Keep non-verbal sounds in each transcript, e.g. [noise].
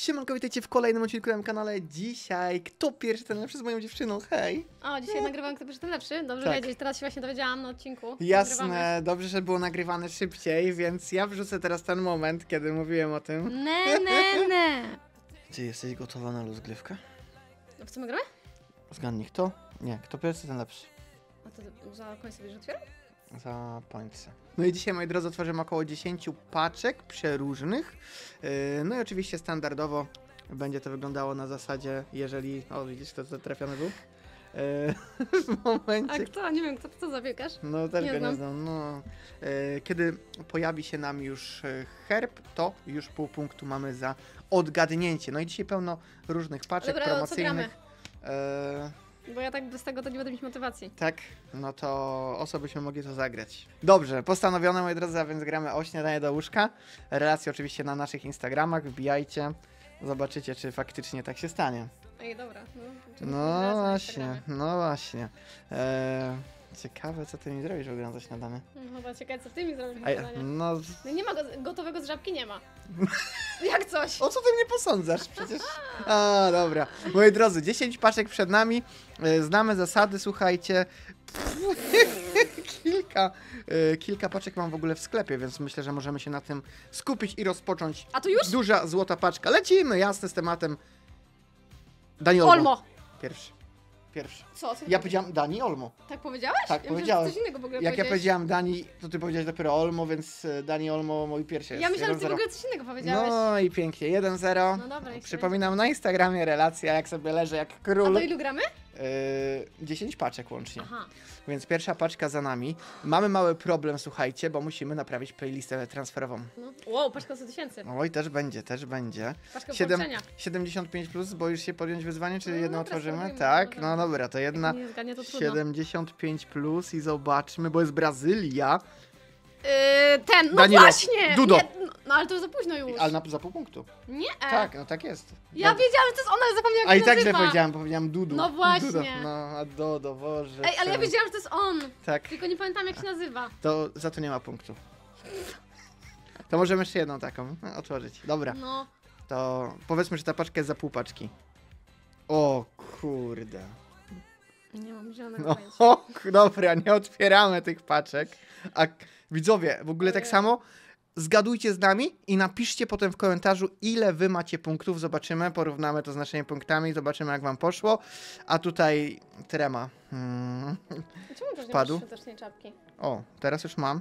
Siemanko, witajcie w kolejnym odcinku na moim kanale. Dzisiaj, kto pierwszy, ten lepszy z moją dziewczyną, hej! O, dzisiaj nagrywam Kto pierwszy, ten lepszy. Dobrze Tak. wiedzieć, teraz się właśnie dowiedziałam na odcinku. Nagrywamy. Jasne, dobrze, że było nagrywane szybciej, więc ja wrzucę teraz ten moment, kiedy mówiłem o tym. Ne, ne, ne. [laughs] Czy jesteś gotowa na rozgrywkę? W co my gramy? Zgadnij, kto? Nie, kto pierwszy, ten lepszy. A to za koń sobie już otwieram? Za pońce. No i dzisiaj, moi drodzy, otworzymy około 10 paczek przeróżnych. Yy, No i oczywiście standardowo będzie to wyglądało na zasadzie, jeżeli... O, widzisz, kto to trafiony był? Yy, [laughs] W A momencie, kto? Nie wiem, kto to zabiekasz? No też Nie go nie znam. No. E, kiedy pojawi się nam już herb, to już pół punktu mamy za odgadnięcie. No i dzisiaj pełno różnych paczek Dobra, co gramy? Bo ja tak bez tego to nie będę mieć motywacji. tak, no to oso byśmy mogli to zagrać. Dobrze, postanowione moi drodzy, a więc gramy o śniadanie do łóżka. Relacje oczywiście na naszych Instagramach, wbijajcie. Zobaczycie, czy faktycznie tak się stanie. Ej, dobra. No, No na właśnie, no właśnie. E, ciekawe, co ty mi zrobisz w ogóle na to śniadanie. No, Chyba ciekawe, co ty mi zrobisz na Ej, zadanie. no, No nie ma go, gotowego z żabki, nie ma. [laughs] Jak coś. O co ty mnie posądzasz? Przecież. A, dobra. Moi drodzy, 10 paczek przed nami. E, Znamy zasady, słuchajcie. [laughs] kilka, e, kilka paczek mam w ogóle w sklepie, więc myślę, że możemy się na tym skupić i rozpocząć. A tu już? Duża złota paczka. Lecimy, jasne, z tematem. Dani Olmo. Olmo. Pierwszy. Pierwszy. Co? co Ja powie- powiedziałam Dani Olmo. Tak powiedziałeś? Tak, ja powiedziałem. Myślałam, że coś innego w ogóle Jak ja powiedziałam Dani, to ty powiedziałeś dopiero Olmo, więc e, Dani Olmo mój pierwszy jest. Ja myślałam, że ty w 1-0. ogóle coś innego powiedziałeś. No i pięknie, 1-0. No dobra, niech Przypominam na Instagramie relacja, jak sobie leży jak A król. do ilu gramy? Yy, 10 paczek łącznie. Aha. Więc pierwsza paczka za nami. Mamy mały problem, słuchajcie, bo musimy naprawić playlistę transferową. No. Wow, paczka 100 tysięcy. Oj, też będzie, też będzie. Paczka Siedem- Siedem... 75 plus, boisz się podjąć wyzwanie, czy No jedno dobra, otworzymy? Tak, no dobra, to jedna. Nie zgadnie, to trudno. 75 plus i zobaczmy, bo jest Brazylia, Yy, ten, no Danilo, właśnie! Dudo. Nie, no, ale to za późno już. ale na, za pół punktu. Nie. Tak, no tak jest. Ja No, wiedziałam, że to jest ona, ale zapomniałam A jak i się tak źle nazywa. powiedziałam, bo powiedziałam Dudu. No właśnie. Dudo. No, a Dodo, Boże. Ej, ale ja wiedziałam, że to jest on. Tak. Tylko nie pamiętam jak się nazywa. To za to nie ma punktu. To możemy jeszcze jedną taką no, otworzyć. Dobra, No. to powiedzmy, że ta paczka jest za pół paczki. O kurde. Nie mam zielonego No, pojęcia. o, [laughs] dobra, nie otwieramy tych paczek. A widzowie, w ogóle tak samo. Zgadujcie z nami i napiszcie potem w komentarzu, ile wy macie punktów. Zobaczymy, porównamy to z naszymi punktami, zobaczymy, jak wam poszło. A tutaj trema. Hmm. Czemu nie Wpadł? świątecznej czapki? O, teraz już mam.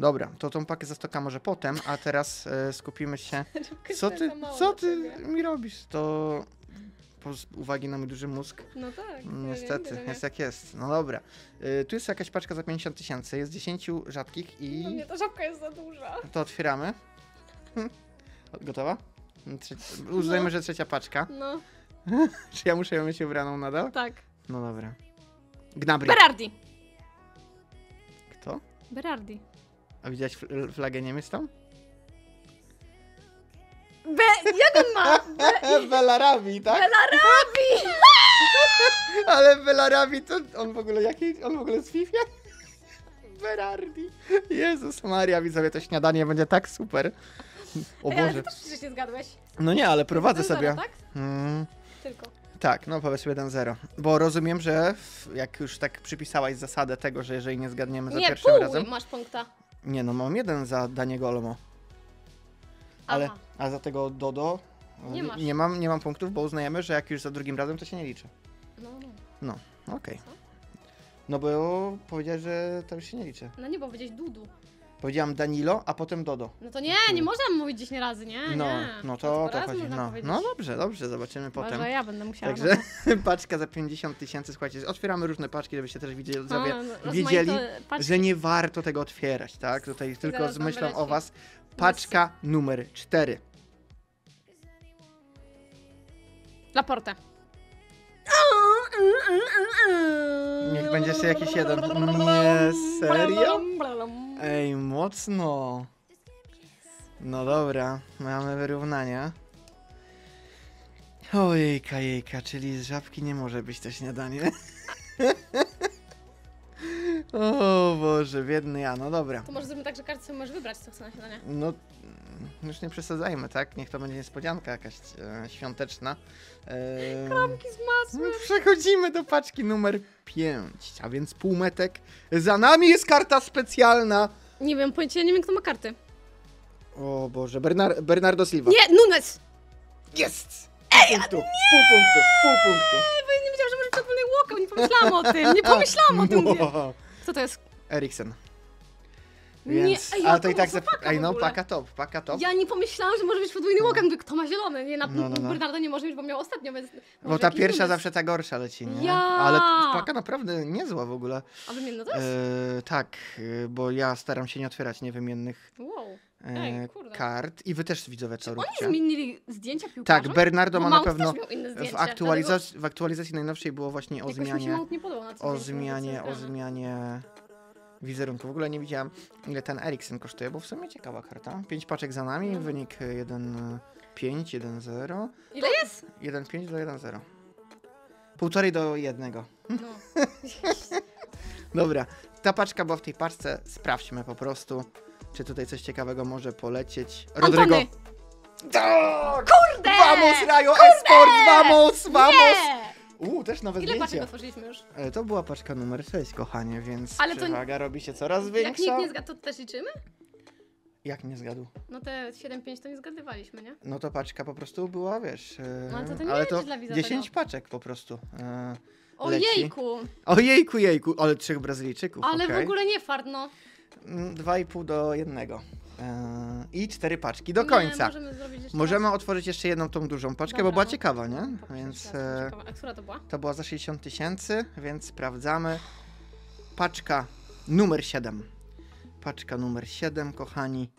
Dobra, to tą pakę zastoka może potem, a teraz e, skupimy się. [laughs] Co ty, co ty mi robisz? To z uwagi na mój duży mózg. No tak. Niestety, nie wiem, jest jak jest. No dobra. Y, tu jest jakaś paczka za 50 tysięcy, jest 10 rzadkich No i nie, ta żabka jest za duża. to otwieramy. Hm. Gotowa? Trze- Uznajmy, No. że trzecia paczka. No, [laughs] Czy ja muszę ją mieć ubraną nadal? tak. No dobra. Gnabry. Berardi. Kto? Berardi. A widziałeś fl- flagę Niemiec tam? Be... Jak on ma? Be... [laughs] Belarabi, tak? Belarabi! [laughs] Ale Belarabi to on w ogóle jaki? On w ogóle z FIFA? Berardi. Jezus Maria, widzowie, to śniadanie będzie tak super. O ale Boże. ty też przecież nie zgadłeś. No nie, ale prowadzę sobie. zero, tak? Mm, Tylko. tak, no powiedzmy 1-0. Bo rozumiem, że w- jak już tak przypisałaś zasadę tego, że jeżeli nie zgadniemy za Nie, pierwszym pół razem. masz punkta. Nie, no mam jeden za Daniego Olmo. Ale Aha. a za tego Dodo Nie masz. nie mam, nie mam punktów, bo uznajemy, że jak już za drugim razem, to się nie liczy. No, no. Okej. Co? No bo powiedziałeś, że to już się nie liczy. No nie, bo powiedziałeś Dudu. Powiedziałam Danilo, a potem Dodo. No to nie, nie można mówić 10 razy, nie? No, nie. no tylko to o to chodzi. No, no dobrze, dobrze, zobaczymy potem. Może ja będę musiała. Także no [laughs] paczka za 50 tysięcy, słuchajcie, otwieramy różne paczki, żebyście też widzieli, sobie, no, no, wiedzieli, że nie warto tego otwierać, tak? Tutaj tylko z myślą o was. Paczka numer 4. Laporte. Niech będzie jeszcze jakiś jeden. Nie, serio? Ej, mocno. No dobra, mamy wyrównanie. Ojejka, jejka, czyli z żabki nie może być to śniadanie. [laughs] O Boże, biedny ja, no dobra. To może zrobimy tak, że każdy sobie może wybrać, co chce na śniadanie. No, mm, już nie przesadzajmy, tak? Niech to będzie niespodzianka jakaś e, świąteczna. E, Kramki z masłem. Przechodzimy do paczki numer 5, a więc półmetek. Za nami jest karta specjalna. Nie wiem, pojęcia, nie wiem, kto ma karty. O Boże, Bernar Bernardo Silva. Nie, Nunes! Jest! Ej, punktu, pół punktu, pół punktu. Bo ja nie wiedziałam, że może przedwolny walkout, nie pomyślałam o tym, nie [laughs] pomyślałam o tym. Nie. Co to jest? Eriksen. Nie, Więc, ej, ale to i tak paka Ej, no, paka top, paka top. Ja nie pomyślałam, że może być podwójny No. walkout, mówię, kto ma zielony? Nie, na No, no, no. Bernardo nie może być, bo miał ostatnio, więc... Bo ta pierwsza Nunes. zawsze ta gorsza leci, nie? Ja! Ale paka naprawdę niezła w ogóle. A wymienno to jest? E, tak, e, bo ja staram się nie otwierać niewymiennych Wow. e, Ej, kart. I wy też widzowie to Oni róbcie. zmienili zdjęcia piłkarzy? Tak, Bernardo ma na pewno też w, w aktualizacji najnowszej było właśnie o jakoś mi się zmianie, nie co o nie zmianie, co o jest zmianie wizerunku. W ogóle nie widziałam ile ten Eriksen kosztuje, bo w sumie ciekawa karta. 5 paczek za nami, No. wynik 1-5, 1-0. Ile jest? 1-5 do 1-0. Półtorej do jednego. No. [laughs] Dobra, ta paczka była w tej paczce. Sprawdźmy po prostu, czy tutaj coś ciekawego może polecieć. Rodrygo. Antony! Tak! Kurde! Vamos, Rayo Esport! Vamos, vamos! Uuu, też nowe Ile paczek zdjęcie. otworzyliśmy już? E, To była paczka numer 6, kochanie, więc Ale to- przewaga robi się coraz Jak większa. nikt nie zgadł, to też liczymy? Jak nie zgadł? No te 7-5 to nie zgadywaliśmy, nie? No to paczka po prostu była, wiesz... e, No, to to nie ale będzie to dla widza 10 tego. paczek po prostu. E, Ojejku! Ojejku, jejku, ale trzech Brazylijczyków, Ale okej. w ogóle nie fart, no. Mm, Dwa i pół do jednego. E, I cztery paczki do końca. Nie, możemy, zrobić jeszcze możemy raz. otworzyć jeszcze jedną tą dużą paczkę, Dobra, bo była no. ciekawa, nie? No, Popatrzmy więc. E, A która to była? To była za 60 tysięcy, więc sprawdzamy. Paczka numer 7. Paczka numer 7, kochani.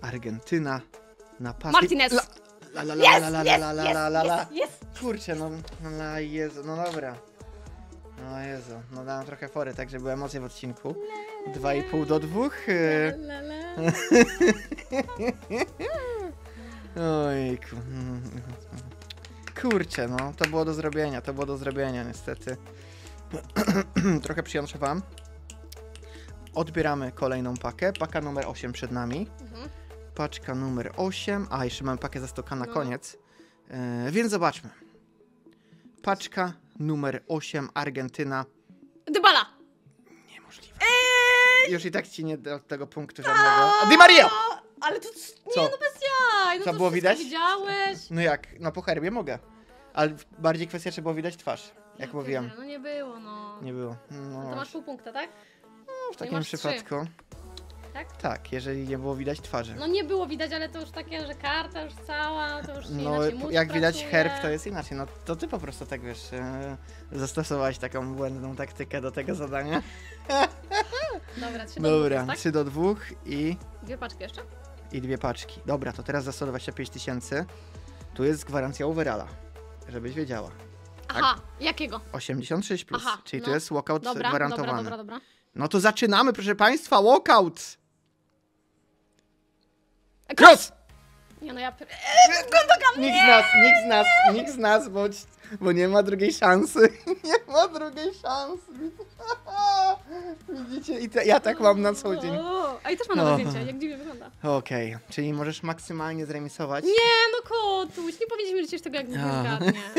Argentyna na pas. Martinez! La, la, la, la, la. Kurczę, no, no Jezu, no dobra. No Jezu, no dałem trochę fory, tak żeby emocje w odcinku. 2,5 do 2. Ojku. Kurczę, no, to było do zrobienia, to było do zrobienia niestety. [clears throat] Trochę przyjątrzowałem. Odbieramy kolejną pakę. Paka numer 8 przed nami. Mhm. Paczka numer 8. A, jeszcze mamy pakę za stoka na No. koniec. E, więc zobaczmy. Paczka numer 8, Argentyna. Dybala! Już i tak ci nie da tego punktu żadnego. Di Maria! Ale to... Nie, Co? no bez jaj! No Co, to było widać? widziałeś? No jak? No po herbie mogę. Ale bardziej kwestia, czy było widać twarz. Jak mówiłem. Nie, No nie było, no. Nie było. No, No to masz pół punkta, tak? w takim masz trzy. przypadku. Tak? Tak, jeżeli nie było widać twarzy. No nie było widać, ale to już takie, że karta już cała, to już się No, inaczej mózg jak widać pracuje. herb, to jest inaczej. No to ty po prostu tak wiesz, e, zastosowałaś taką błędną taktykę do tego zadania. [laughs] Dobra, trzy do Dobra, dwóch, tak? 3 do 2 i, Dwie paczki jeszcze? i dwie paczki. Dobra, to teraz za 125 tysięcy. Tu jest gwarancja overalla, żebyś wiedziała. Aha, jakiego? 86 plus, Aha, czyli no. tu jest walkout Dobra, gwarantowany. dobra, dobra, dobra. No to zaczynamy, proszę państwa, walkout! Cross! Cross! Nie no, ja... Nikt z nas, nikt z nas, nikt z nas, bo, bo nie ma drugiej szansy. [laughs] Nie ma drugiej szansy. Widzicie? I te, ja tak mam na co dzień. O, A i też ma nowe No. zdjęcie, jak dziwnie wygląda. Okej, czyli możesz maksymalnie zremisować. Nie no, kotuś, nie powiedzieliśmy przecież tego, jak A. zgadnie. [laughs]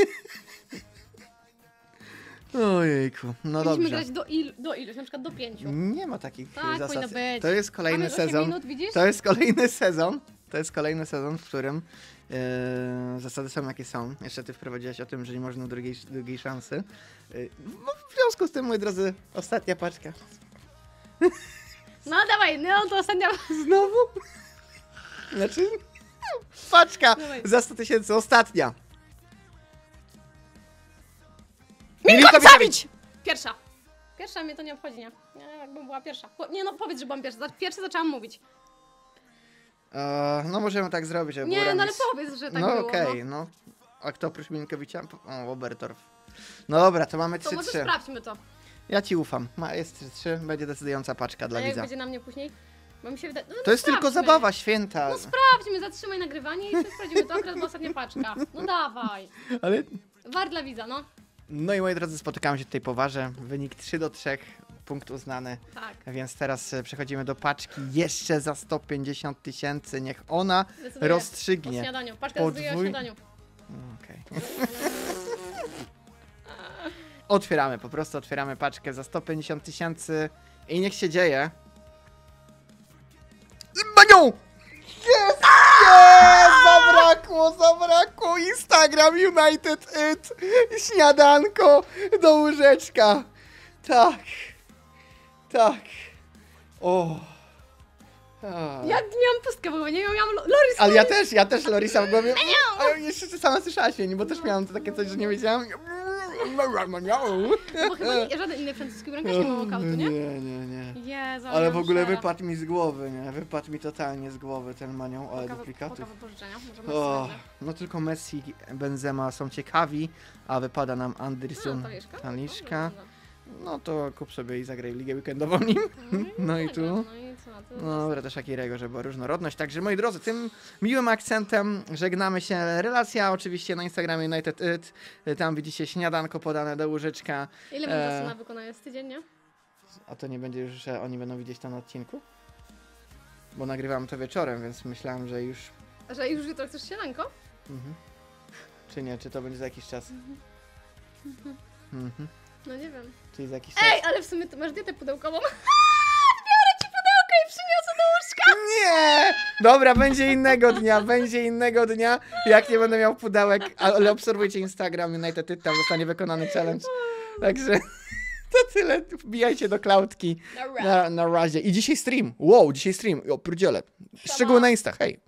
Ojejku, no Powinniśmy dobrze. grać do, il, do iluś, na przykład do pięciu. Nie ma takich Tak, zasad. powinno być. To jest kolejny Mamy już osiem sezon. minut, widzisz? To jest kolejny sezon. To jest kolejny sezon, w którym e, zasady są jakie są. Jeszcze ty wprowadziłaś o tym, że nie można drugiej, drugiej szansy. No, w związku z tym, moi drodzy, ostatnia paczka. No dawaj, no to ostatnia... Znowu? Znaczy, paczka Dawaj. za 100 tysięcy, ostatnia. Milinkovic Savic! Pierwsza. Pierwsza mnie to nie obchodzi, nie? Nie, jakbym była pierwsza. Nie no, powiedz, że byłam pierwsza. Za- Pierwsza zaczęłam mówić. E, no możemy tak zrobić, żeby był Nie, no ale remis. powiedz, że tak no było. okej, no. A kto oprócz Milinkowicza? O, Obertorf. No dobra, to mamy No. To może 3-3. sprawdźmy to. Ja ci ufam. Ma, jest 3-3, będzie decydująca paczka dla A jak widza. będzie na mnie później? Bo mi się wydaje... No, To jest tylko sprawdźmy. zabawa, święta. No sprawdźmy, zatrzymaj nagrywanie i sobie sprawdzimy to akurat była ostatnia paczka. No dawaj. Ale... War dla widza, no. No i moi drodzy, spotykamy się tutaj poważę. Wynik 3 do 3. punkt uznany. Tak, Więc teraz e, przechodzimy do paczki jeszcze za 150 tysięcy. Niech ona decyduję. Rozstrzygnie. śniadaniu. Paczka Podwój- o śniadaniu. Mm, Okej. [laughs] Otwieramy, po prostu otwieramy paczkę za 150 tysięcy i niech się dzieje. Banią! Jest! Jest! Zabrakło, zabrakło! Instagram United It! Śniadanko do łóżeczka! Tak! Tak! O! A. Ja miałam pustkę w głowie, nie miałam lo- Loris. Ale ja też, ja też Lorisa w głowie. Ale jeszcze sama słyszała się, bo też miałam to takie coś, że nie wiedziałam. Bo chyba nie, żaden inny francuski [laughs] bramkarz nie ma walkoutu, nie? Nie, nie, nie. Jezu, Ale w ogóle szara. wypadł mi z głowy, nie? Wypadł mi totalnie z głowy ten manią, ale duplikatów. O, no tylko Messi, Benzema są ciekawi, a wypada nam No, Anderson Taliszka? Taliszka. No to kup sobie i zagraj w ligę weekendową nim. No i [laughs] tu? No i co? To No dobra, też Akirego, żeby była różnorodność. Także moi drodzy, tym miłym akcentem żegnamy się. Relacja oczywiście na Instagramie United It. Tam widzicie śniadanko podane do łyżeczka. Ile mam E. czasu na wykonanie? Jest tydzień, nie? A to nie będzie już, że oni będą widzieć to na odcinku? Bo nagrywam to wieczorem, więc myślałem, że już... Że już jutro chcesz śniadanko? Mhm. Czy nie? Czy to będzie za jakiś czas? Mhm. No nie wiem. Czyli za jakiś czas? Ej, ale w sumie ty masz dietę pudełkową. [laughs] Biorę ci pudełko i przyniosę do łóżka. Nie! Dobra, będzie innego dnia, będzie innego dnia, jak nie będę miał pudełek, ale obserwujcie Instagram United It, tam zostanie wykonany challenge. Także [laughs] to tyle, wbijajcie do klaudki na, na razie. I dzisiaj stream, wow, dzisiaj stream, o pierdziele. Szczegóły na Insta, hej.